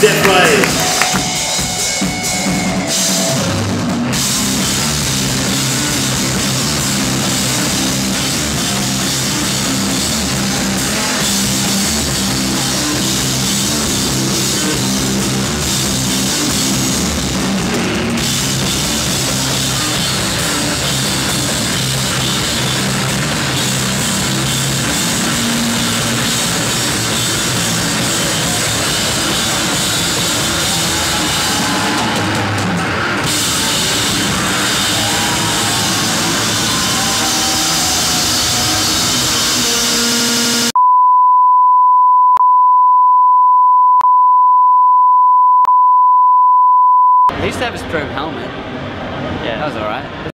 Death Blaze. He used to have a strobe helmet. Yeah. That was alright.